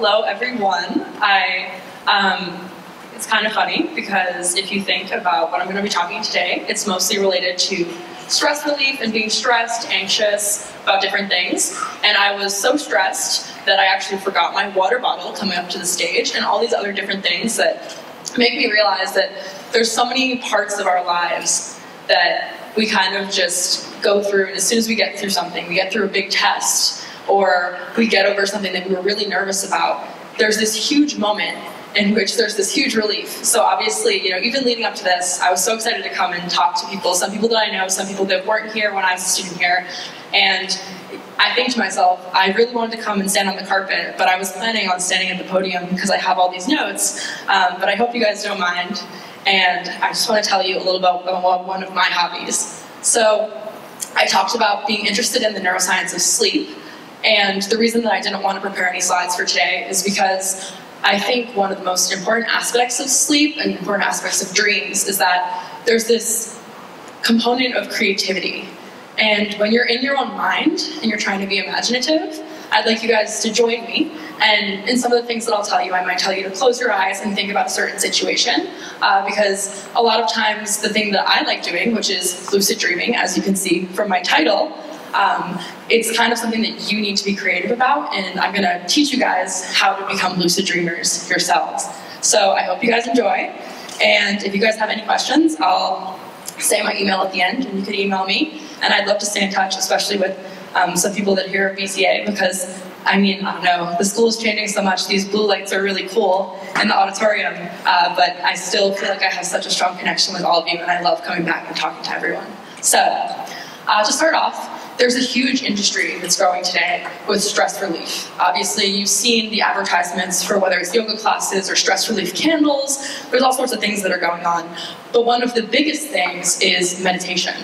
hello everyone. I, um, it's kind of funny because if you think about what I'm going to be talking today, it's mostly related to stress relief and being stressed, anxious about different things. And I was so stressed that I actually forgot my water bottle coming up to the stage and all these other different things that make me realize that there's so many parts of our lives that we kind of just go through and as soon as we get through something, we get through a big test or we get over something that we were really nervous about, there's this huge moment in which there's this huge relief. So obviously, you know, even leading up to this, I was so excited to come and talk to people, some people that I know, some people that weren't here when I was a student here. And I think to myself, I really wanted to come and stand on the carpet, but I was planning on standing at the podium because I have all these notes. Um, but I hope you guys don't mind. And I just want to tell you a little about one of my hobbies. So I talked about being interested in the neuroscience of sleep. And the reason that I didn't want to prepare any slides for today is because I think one of the most important aspects of sleep and important aspects of dreams is that there's this component of creativity. And when you're in your own mind and you're trying to be imaginative, I'd like you guys to join me. And in some of the things that I'll tell you, I might tell you to close your eyes and think about a certain situation. Uh, because a lot of times, the thing that I like doing, which is lucid dreaming, as you can see from my title, um, it's kind of something that you need to be creative about, and I'm gonna teach you guys how to become lucid dreamers yourselves. So I hope you guys enjoy, and if you guys have any questions, I'll say my email at the end, and you can email me, and I'd love to stay in touch, especially with um, some people that are here at BCA, because I mean, I don't know, the school is changing so much, these blue lights are really cool in the auditorium, uh, but I still feel like I have such a strong connection with all of you, and I love coming back and talking to everyone. So, uh, to start off, there's a huge industry that's growing today with stress relief. Obviously, you've seen the advertisements for whether it's yoga classes or stress relief candles. There's all sorts of things that are going on. But one of the biggest things is meditation.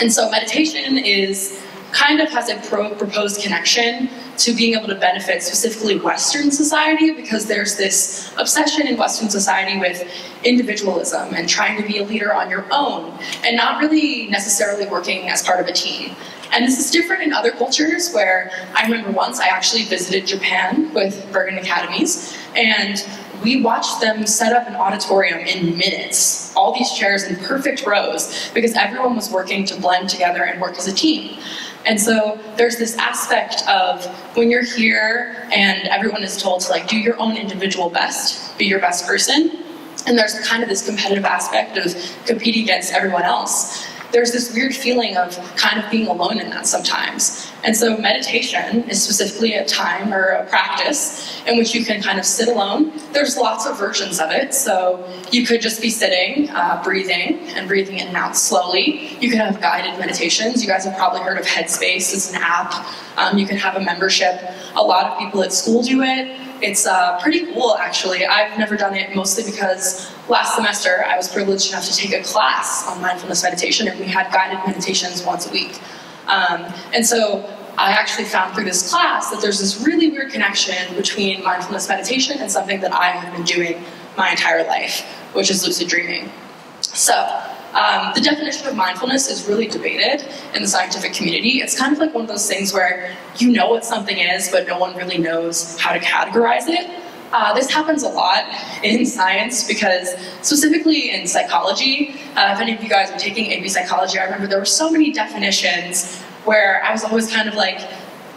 And so meditation is kind of has a pro proposed connection to being able to benefit specifically Western society because there's this obsession in Western society with individualism and trying to be a leader on your own and not really necessarily working as part of a team. And this is different in other cultures where I remember once I actually visited Japan with Bergen Academies and we watched them set up an auditorium in minutes, all these chairs in perfect rows because everyone was working to blend together and work as a team. And so there's this aspect of when you're here and everyone is told to like do your own individual best, be your best person, and there's kind of this competitive aspect of competing against everyone else there's this weird feeling of kind of being alone in that sometimes. And so meditation is specifically a time or a practice in which you can kind of sit alone. There's lots of versions of it. So you could just be sitting, uh, breathing, and breathing in and out slowly. You can have guided meditations. You guys have probably heard of Headspace. It's an app. Um, you can have a membership. A lot of people at school do it. It's uh, pretty cool, actually. I've never done it mostly because last semester I was privileged enough to take a class on mindfulness meditation, and we had guided meditations once a week. Um, and so I actually found through this class that there's this really weird connection between mindfulness meditation and something that I have been doing my entire life, which is lucid dreaming. So, um, the definition of mindfulness is really debated in the scientific community. It's kind of like one of those things where you know what something is, but no one really knows how to categorize it. Uh, this happens a lot in science because, specifically in psychology, uh, if any of you guys are taking AP psychology, I remember there were so many definitions where I was always kind of like,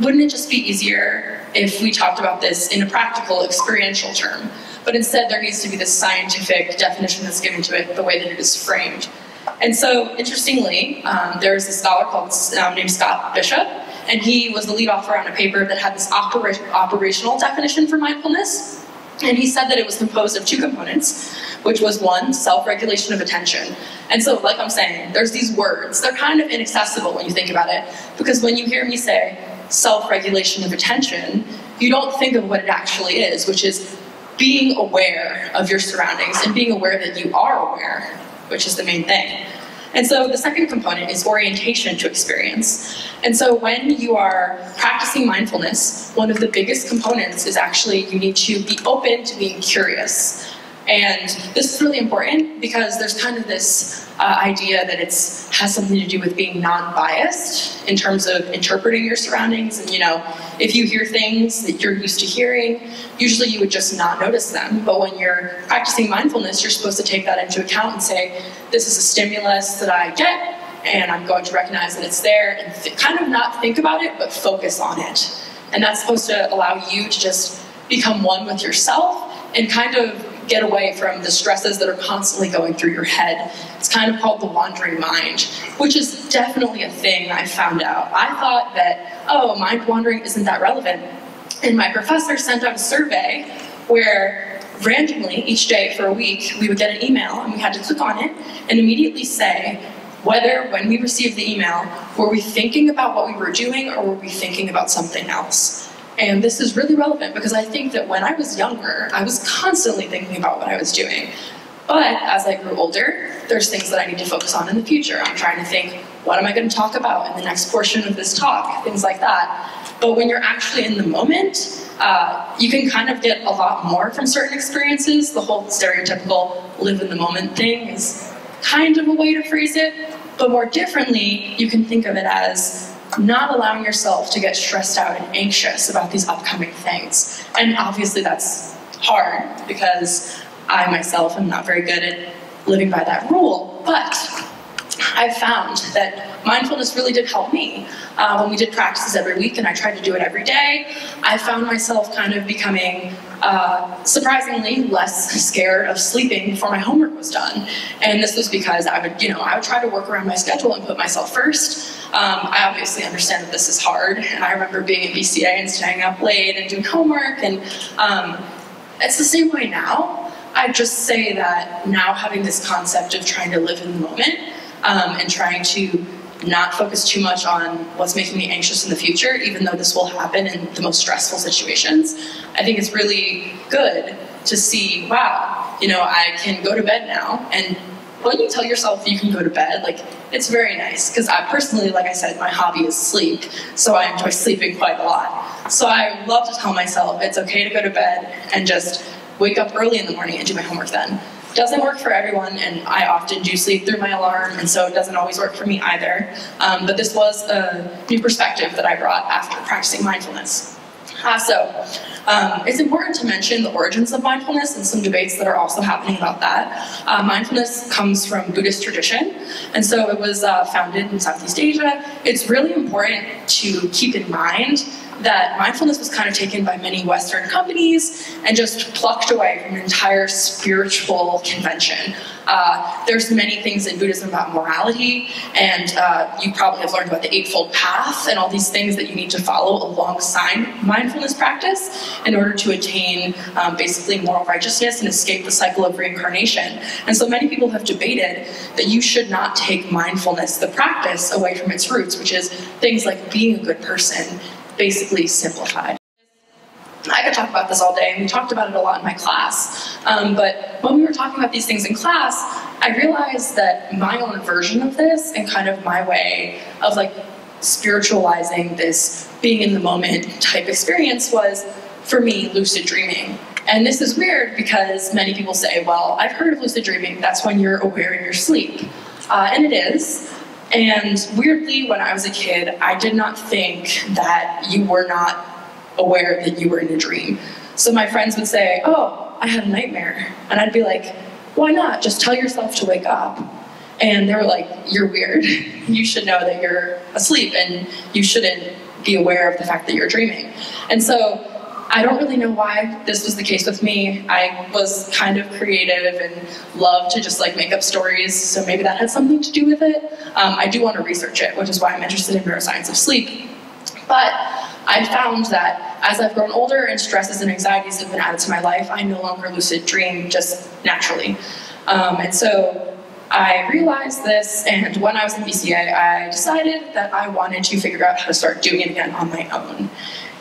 wouldn't it just be easier if we talked about this in a practical, experiential term? But instead, there needs to be this scientific definition that's given to it, the way that it is framed. And so, interestingly, um, there's a scholar called um, named Scott Bishop, and he was the lead author on a paper that had this opera operational definition for mindfulness. And he said that it was composed of two components, which was one, self-regulation of attention. And so, like I'm saying, there's these words. They're kind of inaccessible when you think about it, because when you hear me say self-regulation of attention, you don't think of what it actually is, which is being aware of your surroundings and being aware that you are aware which is the main thing. And so the second component is orientation to experience. And so when you are practicing mindfulness, one of the biggest components is actually you need to be open to being curious. And this is really important because there's kind of this uh, idea that it's has something to do with being non-biased in terms of interpreting your surroundings. And you know, if you hear things that you're used to hearing, usually you would just not notice them. But when you're practicing mindfulness, you're supposed to take that into account and say, this is a stimulus that I get, and I'm going to recognize that it's there and kind of not think about it, but focus on it. And that's supposed to allow you to just become one with yourself and kind of get away from the stresses that are constantly going through your head. It's kind of called the wandering mind, which is definitely a thing I found out. I thought that, oh, mind wandering isn't that relevant. And my professor sent out a survey where randomly each day for a week we would get an email and we had to click on it and immediately say whether when we received the email were we thinking about what we were doing or were we thinking about something else and this is really relevant because I think that when I was younger, I was constantly thinking about what I was doing. But as I grew older, there's things that I need to focus on in the future. I'm trying to think, what am I going to talk about in the next portion of this talk? Things like that. But when you're actually in the moment, uh, you can kind of get a lot more from certain experiences. The whole stereotypical live in the moment thing is kind of a way to phrase it. But more differently, you can think of it as not allowing yourself to get stressed out and anxious about these upcoming things. And obviously that's hard because I myself am not very good at living by that rule. But I found that mindfulness really did help me. Uh, when we did practices every week and I tried to do it every day, I found myself kind of becoming uh, surprisingly less scared of sleeping before my homework was done. And this was because I would, you know, I would try to work around my schedule and put myself first. Um, I obviously understand that this is hard, and I remember being at BCA and staying up late and doing homework, and um, it's the same way now. I just say that now having this concept of trying to live in the moment um, and trying to not focus too much on what's making me anxious in the future, even though this will happen in the most stressful situations. I think it's really good to see, wow, you know, I can go to bed now. And when you tell yourself you can go to bed, like, it's very nice. Because I personally, like I said, my hobby is sleep. So I enjoy sleeping quite a lot. So I love to tell myself it's okay to go to bed and just wake up early in the morning and do my homework then doesn't work for everyone, and I often do sleep through my alarm, and so it doesn't always work for me either. Um, but this was a new perspective that I brought after practicing mindfulness. Uh, so, um, it's important to mention the origins of mindfulness and some debates that are also happening about that. Uh, mindfulness comes from Buddhist tradition, and so it was uh, founded in Southeast Asia. It's really important to keep in mind that mindfulness was kind of taken by many Western companies and just plucked away from an entire spiritual convention. Uh, there's many things in Buddhism about morality, and uh, you probably have learned about the Eightfold Path and all these things that you need to follow alongside mindfulness practice in order to attain um, basically moral righteousness and escape the cycle of reincarnation. And so many people have debated that you should not take mindfulness, the practice, away from its roots, which is things like being a good person basically simplified. I could talk about this all day, and we talked about it a lot in my class. Um, but when we were talking about these things in class, I realized that my own version of this and kind of my way of like spiritualizing this being in the moment type experience was, for me, lucid dreaming. And this is weird because many people say, well, I've heard of lucid dreaming, that's when you're aware in your sleep. Uh, and it is. And weirdly, when I was a kid, I did not think that you were not aware that you were in a dream. So my friends would say, Oh, I had a nightmare. And I'd be like, Why not? Just tell yourself to wake up. And they were like, You're weird. you should know that you're asleep and you shouldn't be aware of the fact that you're dreaming. And so I don't really know why this was the case with me. I was kind of creative and loved to just like make up stories, so maybe that had something to do with it. Um, I do want to research it, which is why I'm interested in neuroscience of sleep. But I found that as I've grown older and stresses and anxieties have been added to my life, I no longer lucid dream just naturally. Um, and so I realized this, and when I was in BCA, I decided that I wanted to figure out how to start doing it again on my own.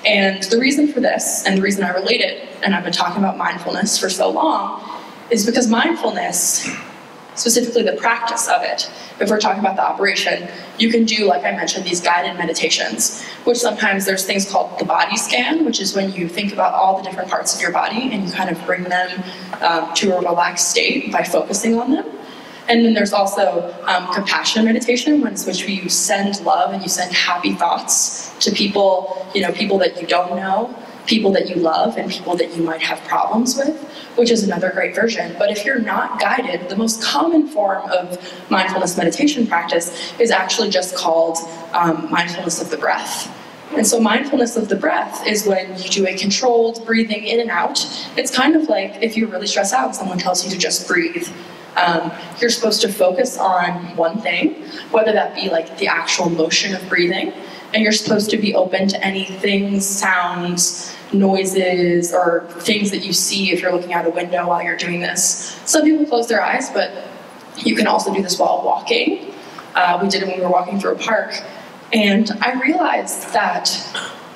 And the reason for this, and the reason I relate it, and I've been talking about mindfulness for so long, is because mindfulness specifically the practice of it. If we're talking about the operation, you can do, like I mentioned, these guided meditations, which sometimes there's things called the body scan, which is when you think about all the different parts of your body and you kind of bring them um, to a relaxed state by focusing on them. And then there's also um, compassion meditation, in which you send love and you send happy thoughts to people, you know, people that you don't know, people that you love, and people that you might have problems with, which is another great version. But if you're not guided, the most common form of mindfulness meditation practice is actually just called um, mindfulness of the breath. And so, mindfulness of the breath is when you do a controlled breathing in and out. It's kind of like if you're really stressed out, someone tells you to just breathe. Um, you're supposed to focus on one thing, whether that be like the actual motion of breathing, and you're supposed to be open to any things, sounds, noises, or things that you see if you're looking out a window while you're doing this. Some people close their eyes, but you can also do this while walking. Uh, we did it when we were walking through a park, and I realized that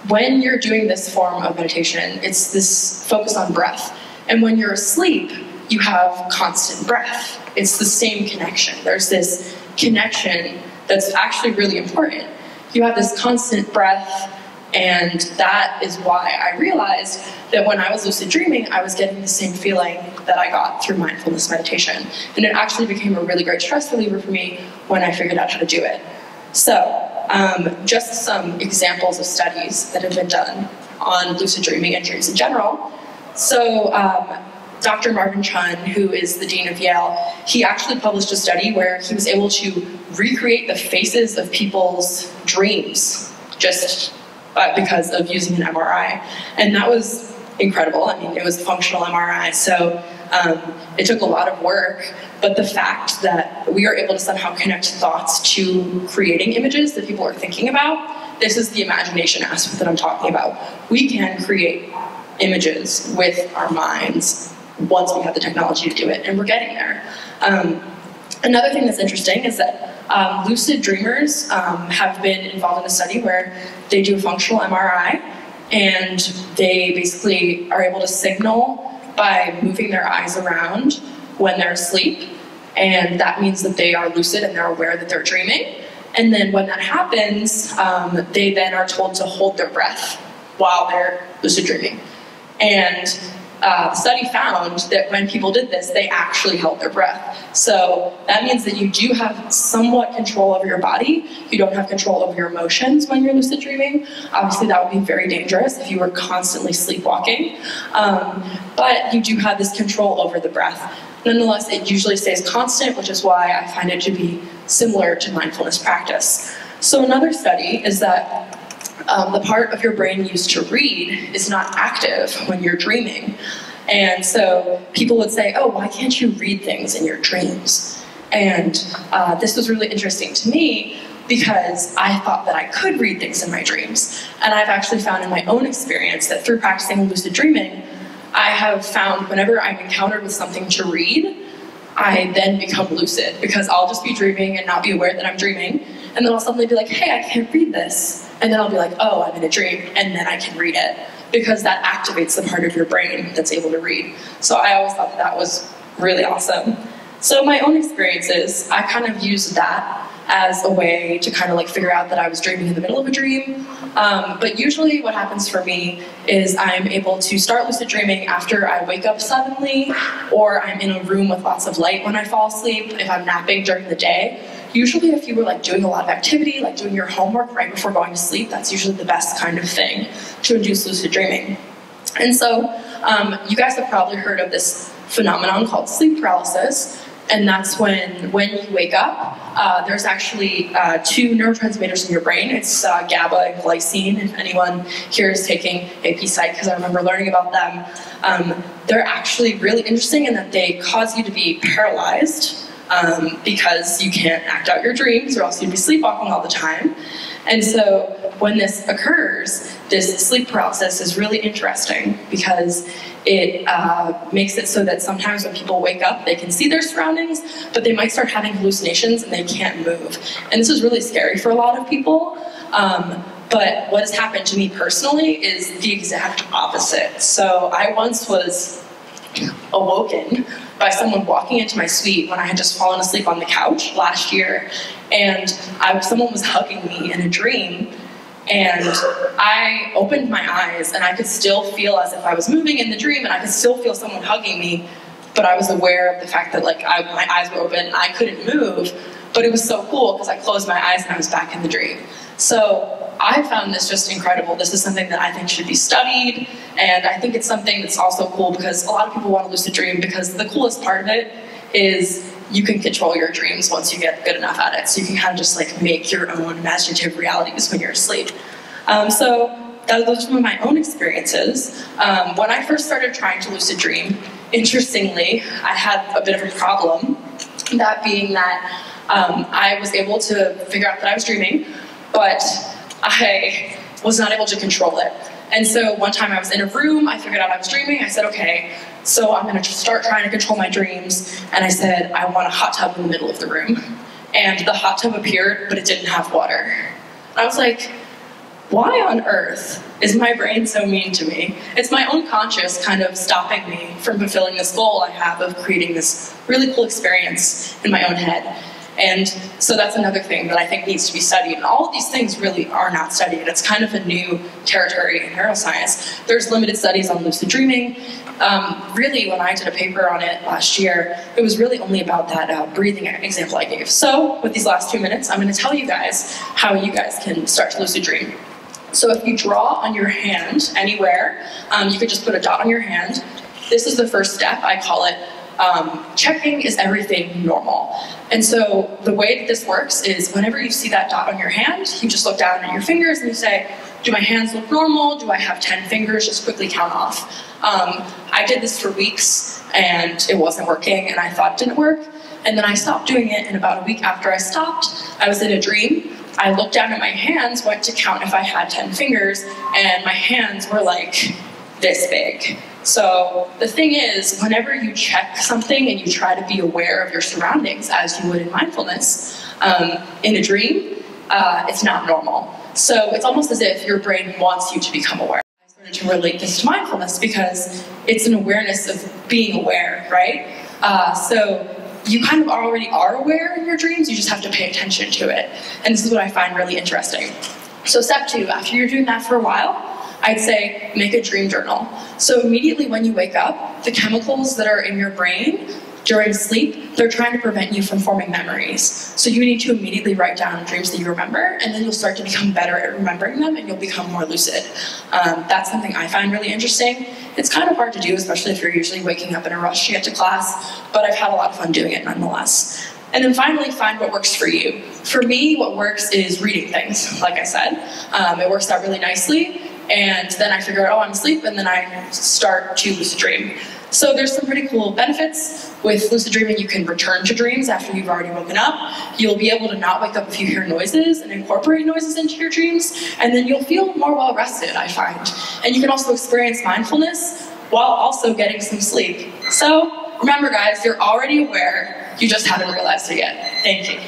when you're doing this form of meditation, it's this focus on breath. And when you're asleep, you have constant breath. It's the same connection. There's this connection that's actually really important. You have this constant breath, and that is why I realized that when I was lucid dreaming, I was getting the same feeling that I got through mindfulness meditation. And it actually became a really great stress reliever for me when I figured out how to do it. So, um, just some examples of studies that have been done on lucid dreaming and dreams in general. So, um, Dr. Marvin Chun, who is the dean of Yale, he actually published a study where he was able to recreate the faces of people's dreams just uh, because of using an MRI. And that was incredible. I mean, it was a functional MRI, so um, it took a lot of work. But the fact that we are able to somehow connect thoughts to creating images that people are thinking about, this is the imagination aspect that I'm talking about. We can create images with our minds once we have the technology to do it, and we're getting there. Um, another thing that's interesting is that um, lucid dreamers um, have been involved in a study where they do a functional MRI and they basically are able to signal by moving their eyes around when they're asleep, and that means that they are lucid and they're aware that they're dreaming. And then when that happens, um, they then are told to hold their breath while they're lucid dreaming. And uh, the study found that when people did this, they actually held their breath. So that means that you do have somewhat control over your body. You don't have control over your emotions when you're lucid dreaming. Obviously, that would be very dangerous if you were constantly sleepwalking. Um, but you do have this control over the breath. Nonetheless, it usually stays constant, which is why I find it to be similar to mindfulness practice. So another study is that um, the part of your brain used to read is not active when you're dreaming. And so people would say, oh, why can't you read things in your dreams? And uh, this was really interesting to me because I thought that I could read things in my dreams. And I've actually found in my own experience that through practicing lucid dreaming, I have found whenever I'm encountered with something to read, I then become lucid because I'll just be dreaming and not be aware that I'm dreaming. And then I'll suddenly be like, hey, I can't read this. And then I'll be like, oh, I'm in a dream. And then I can read it because that activates the part of your brain that's able to read. So I always thought that, that was really awesome. So my own experiences, I kind of used that as a way to kind of like figure out that I was dreaming in the middle of a dream. Um, but usually, what happens for me is I'm able to start lucid dreaming after I wake up suddenly, or I'm in a room with lots of light when I fall asleep, if I'm napping during the day. Usually, if you were like doing a lot of activity, like doing your homework right before going to sleep, that's usually the best kind of thing to induce lucid dreaming. And so, um, you guys have probably heard of this phenomenon called sleep paralysis, and that's when when you wake up, uh, there's actually uh, two neurotransmitters in your brain. It's uh, GABA and glycine. If anyone here is taking AP Psych, because I remember learning about them, um, they're actually really interesting in that they cause you to be paralyzed um, because you can't act out your dreams or else you'd be sleepwalking all the time. And so when this occurs, this sleep paralysis is really interesting because it uh, makes it so that sometimes when people wake up, they can see their surroundings, but they might start having hallucinations and they can't move. And this is really scary for a lot of people. Um, but what has happened to me personally is the exact opposite. So I once was awoken by someone walking into my suite when I had just fallen asleep on the couch last year, and I, someone was hugging me in a dream. And I opened my eyes, and I could still feel as if I was moving in the dream, and I could still feel someone hugging me. But I was aware of the fact that like I, my eyes were open, and I couldn't move. But it was so cool because I closed my eyes and I was back in the dream. So I found this just incredible. This is something that I think should be studied, and I think it's something that's also cool because a lot of people want to lucid dream because the coolest part of it is you can control your dreams once you get good enough at it. So you can kind of just like make your own imaginative realities when you're asleep. Um, so that, some of my own experiences. Um, when I first started trying to lucid dream, interestingly, I had a bit of a problem. That being that um, I was able to figure out that I was dreaming, but I was not able to control it. And so one time I was in a room, I figured out I was dreaming. I said, okay, so I'm going to start trying to control my dreams. And I said, I want a hot tub in the middle of the room. And the hot tub appeared, but it didn't have water. I was like, why on earth is my brain so mean to me? It's my own conscious kind of stopping me from fulfilling this goal I have of creating this really cool experience in my own head. And so that's another thing that I think needs to be studied. And all of these things really are not studied. It's kind of a new territory in neuroscience. There's limited studies on lucid dreaming. Um, really, when I did a paper on it last year, it was really only about that uh, breathing example I gave. So, with these last two minutes, I'm going to tell you guys how you guys can start to lucid dream. So, if you draw on your hand anywhere, um, you could just put a dot on your hand. This is the first step. I call it um, checking is everything normal. And so the way that this works is whenever you see that dot on your hand, you just look down at your fingers and you say, do my hands look normal? Do I have 10 fingers? Just quickly count off. Um, I did this for weeks and it wasn't working and I thought it didn't work. And then I stopped doing it and about a week after I stopped, I was in a dream. I looked down at my hands, went to count if I had 10 fingers, and my hands were like this big. So the thing is, whenever you check something and you try to be aware of your surroundings as you would in mindfulness, um, in a dream, uh, it's not normal. So it's almost as if your brain wants you to become aware. I started to relate this to mindfulness because it's an awareness of being aware, right? Uh, so you kind of already are aware in your dreams, you just have to pay attention to it. And this is what I find really interesting. So step two, after you're doing that for a while, I'd say make a dream journal. So immediately when you wake up, the chemicals that are in your brain during sleep, they're trying to prevent you from forming memories. So you need to immediately write down dreams that you remember, and then you'll start to become better at remembering them, and you'll become more lucid. Um, that's something I find really interesting. It's kind of hard to do, especially if you're usually waking up in a rush to get to class, but I've had a lot of fun doing it nonetheless. And then finally, find what works for you. For me, what works is reading things, like I said. Um, it works out really nicely and then I figure out, oh, I'm asleep, and then I start to lucid dream. So there's some pretty cool benefits. With lucid dreaming, you can return to dreams after you've already woken up. You'll be able to not wake up if you hear noises and incorporate noises into your dreams, and then you'll feel more well rested, I find. And you can also experience mindfulness while also getting some sleep. So remember, guys, you're already aware, you just haven't realized it yet. Thank you.